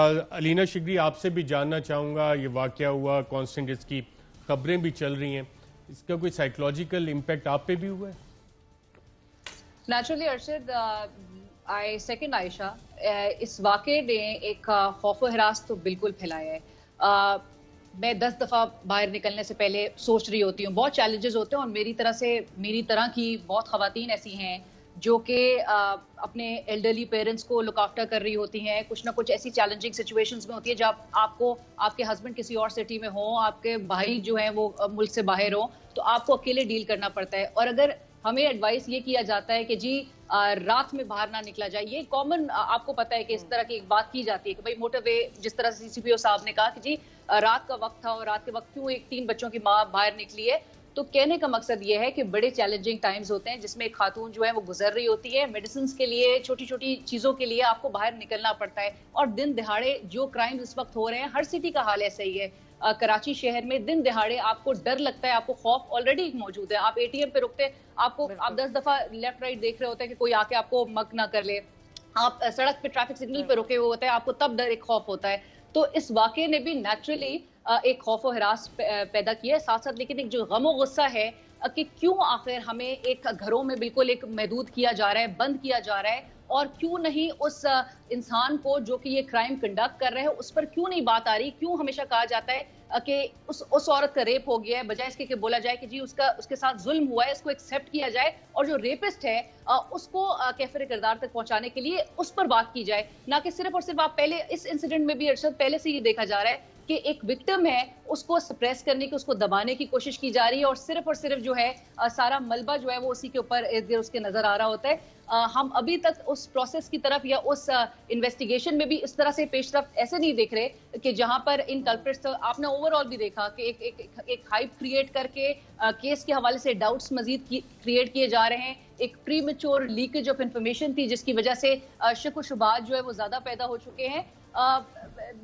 अलीना शिगरी आपसे भी जानना चाहूँगा ये वाक्य हुआ कांस्टेंट इसकी खबरें भी चल रही हैं। इसका कोई साइकोलॉजिकल इम्पैक्ट आप पे भी हुआ है? Naturally Arshad I second Ayesha इस वाक़े ने एक खौफ हरास तो बिल्कुल फैलाया है। Uh, मैं दस दफ़ा बाहर निकलने से पहले सोच रही होती हूँ। बहुत चैलेंजेस होते हैं और मेरी तरह से मेरी तरह की बहुत खातन ऐसी हैं। जो कि अपने एल्डरली पेरेंट्स को लुक आफ्टर कर रही होती हैं, कुछ ना कुछ ऐसी चैलेंजिंग सिचुएशंस में होती है, जब आपको आपके हस्बैंड किसी और सिटी में हो, आपके भाई जो हैं वो मुल्क से बाहर हो तो आपको अकेले डील करना पड़ता है। और अगर हमें एडवाइस ये किया जाता है कि जी रात में बाहर ना निकला जाए, ये कॉमन आपको पता है कि इस तरह की एक बात की जाती है कि भाई मोटरवे जिस तरह से सीसीपीओ साहब ने कहा कि जी रात का वक्त था और रात के वक्त क्यों एक तीन बच्चों की माँ बाहर निकली है तो कहने का मकसद ये है कि बड़े चैलेंजिंग टाइम्स होते हैं जिसमें एक खातून जो है वो गुजर रही होती है। मेडिसिन के लिए छोटी छोटी चीज़ों के लिए आपको बाहर निकलना पड़ता है। और दिन दिहाड़े जो क्राइम्स इस वक्त हो रहे हैं हर सिटी का हाल ऐसा ही है। कराची शहर में दिन दिहाड़े आपको डर लगता है आपको खौफ ऑलरेडी मौजूद है। आप एटीएम पे रुकते आपको आप दस दफ़ा लेफ़्ट राइट देख रहे होते हैं कि कोई आके आपको मक ना कर ले। आप सड़क पे ट्रैफ़िक सिग्नल पे रुके हुए होते हैं आपको तब डर एक खौफ होता है। तो इस वाक्य ने भी नेचुरली एक खौफ हरास पैदा किया है। साथ साथ लेकिन एक जो गमो गुस्सा है कि क्यों आखिर हमें एक घरों में बिल्कुल एक महदूद किया जा रहा है, बंद किया जा रहा है, और क्यों नहीं उस इंसान को जो कि ये क्राइम कंडक्ट कर रहे हैं, उस पर क्यों नहीं बात आ रही? क्यों हमेशा कहा जाता है कि उस उस औरत का रेप हो गया है, बजाय इसके कि बोला जाए कि जी उसका, उसके साथ जुल्म हुआ है, इसको एक्सेप्ट किया जाए, और जो रेपिस्ट है उसको कैफर किरदार तक पहुँचाने के लिए उस पर बात की जाए। ना कि सिर्फ़ और सिर्फ़ आप पहले, इस इंसिडेंट में भी अरशद पहले से ये देखा जा रहा है कि एक विक्टिम है, उसको सप्रेस करने की, उसको दबाने की कोशिश की जा रही है और सिर्फ़ और सिर्फ़ जो है सारा मलबा जो है वो उसी के ऊपर उसके नज़र आ रहा होता है। हम अभी तक उस प्रोसेस की तरफ़ या उस इन्वेस्टिगेशन में भी इस तरह से पेशरफ ऐसे नहीं देख रहे कि जहाँ पर इन कल्प्रिट्स आपने ओवरऑल भी देखा कि एक एक एक हाइप क्रिएट करके केस के हवाले से डाउट्स मजीद क्रिएट किए जा रहे हैं। एक premature leakage of information थी, जिसकी वजह से शक शुबात जो है वो ज़्यादा पैदा हो चुके हैं।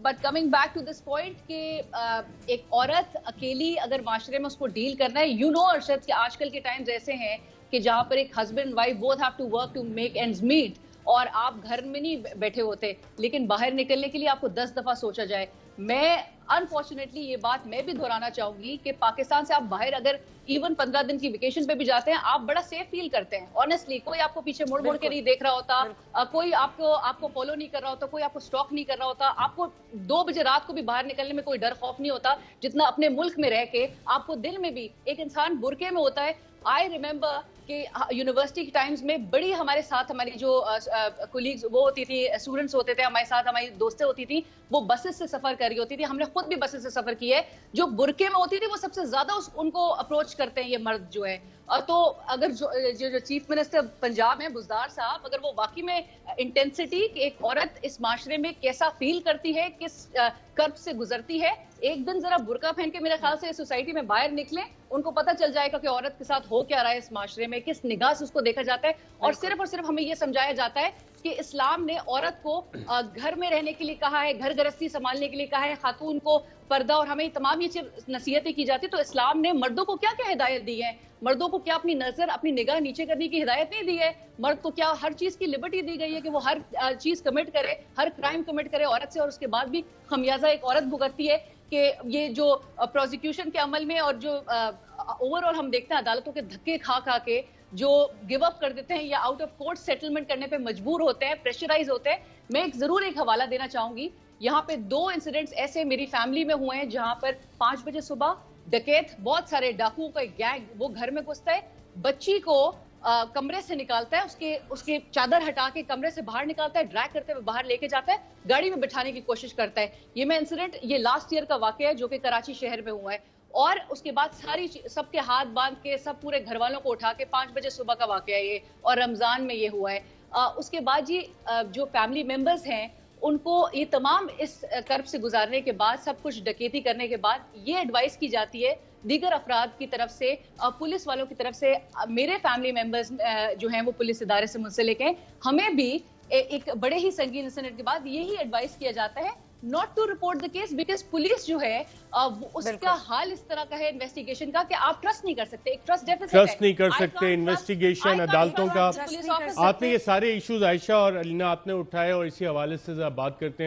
But coming back to this point कि uh, एक औरत अकेली अगर माशरे में उसको डील करना है यू नो अरशद कि आजकल के टाइम्स ऐसे हैं कि जहाँ पर एक husband wife both have to work to make ends meet और आप घर में नहीं बैठे होते लेकिन बाहर निकलने के लिए आपको दस दफ़ा सोचा जाए। मैं अनफॉर्चुनेटली ये बात मैं भी दोहराना चाहूँगी कि पाकिस्तान से आप बाहर अगर इवन पंद्रह दिन की वेकेशन पे भी जाते हैं आप बड़ा सेफ़ फील करते हैं। ऑनेस्टली कोई आपको पीछे मुड़ मुड़ के नहीं देख रहा होता आ, कोई आपको आपको फॉलो नहीं कर रहा होता कोई आपको स्टॉक नहीं कर रहा होता। आपको दो बजे रात को भी बाहर निकलने में कोई डर खौफ नहीं होता जितना अपने मुल्क में रह के आपको दिल में भी एक इंसान बुरके में होता है। आई रिमेम्बर कि यूनिवर्सिटी के टाइम्स में बड़ी हमारे साथ हमारी जो कोलीग्स वो होती थी स्टूडेंट्स होते थे हमारे साथ हमारी दोस्तें होती थी वो बसेस से सफ़र कर रही होती थी हमने खुद भी बसेस से सफ़र किया है जो बुरके में होती थी वो सबसे ज़्यादा उनको अप्रोच करते हैं ये मर्द जो है। तो अगर जो जो, जो चीफ मिनिस्टर पंजाब है बुजदार साहब अगर वो वाकई में इंटेंसिटी कि एक औरत इस माशरे में कैसा फील करती है किस कर्ब से गुजरती है एक दिन जरा बुरका पहन के मेरे ख्याल से सोसाइटी में बाहर निकले उनको पता चल जाएगा कि औरत के साथ हो क्या रहा है इस माशरे में किस निगाह से उसको देखा जाता है। और सिर्फ़ और सिर्फ़ हमें यह समझाया जाता है कि इस्लाम ने औरत को घर में रहने के लिए कहा है घर गृहस्थी संभालने के लिए कहा है खातून को पर्दा और हमें तमाम ये नसीहतें की जाती है तो इस्लाम ने मर्दों को क्या क्या हिदायत दी है? मर्दों को क्या अपनी नज़र अपनी निगाह नीचे करने की हिदायत नहीं दी है? मर्द को क्या हर चीज़ की लिबर्टी दी गई है कि वो हर चीज़ कमिट करे हर क्राइम कमिट करे औरत से और उसके बाद भी खमियाजा एक औरत भुगतती है? कि ये जो प्रोसिक्यूशन के अमल में और जो ओवरऑल हम देखते हैं अदालतों के धक्के खा खा के जो गिव अप कर देते हैं या आउट ऑफ़ कोर्ट सेटलमेंट करने पे मजबूर होते हैं प्रेशराइज होते हैं, मैं एक ज़रूर एक हवाला देना चाहूँगी। यहाँ पे दो इंसिडेंट्स ऐसे मेरी फैमिली में हुए हैं जहाँ पर पाँच बजे सुबह डकैत, बहुत सारे डाकुओं का गैंग वो घर में घुसता है। बच्ची को कमरे से निकालता है उसके उसके चादर हटा के कमरे से बाहर निकालता है ड्रैग करते हुए बाहर लेके जाता है गाड़ी में बिठाने की कोशिश करता है। ये मैं इंसिडेंट ये लास्ट ईयर का वाक्य है जो कि कराची शहर में हुआ है। और उसके बाद सारी सबके हाथ बाँध के सब पूरे घर वालों को उठा के पाँच बजे सुबह का वाक्य है ये और रमज़ान में ये हुआ है। आ, उसके बाद ये जो फैमिली मेंबर्स हैं उनको ये तमाम इस कर्ब से गुजारने के बाद, सब कुछ डकेती करने के बाद ये एडवाइस की जाती है दीगर अफराद की तरफ़ से पुलिस वालों की तरफ़ से मेरे फैमिली मेंबर्स जो हैं वो पुलिस इदारे से मुंसलिक हैं। हमें भी एक बड़े ही संगीन इंसिडेंट के बाद यही एडवाइस किया जाता है not to report the case because police जो है उसका हाल इस तरह का है इन्वेस्टिगेशन का कि आप ट्रस्ट नहीं कर सकते। एक ट्रस्ट डेफिसिट ट्रस्ट नहीं कर सकते इन्वेस्टिगेशन अदालतों का। आपने ये सारे इश्यूज़ आयशा और अलीना आपने उठाए और इसी हवाले से बात करते हैं।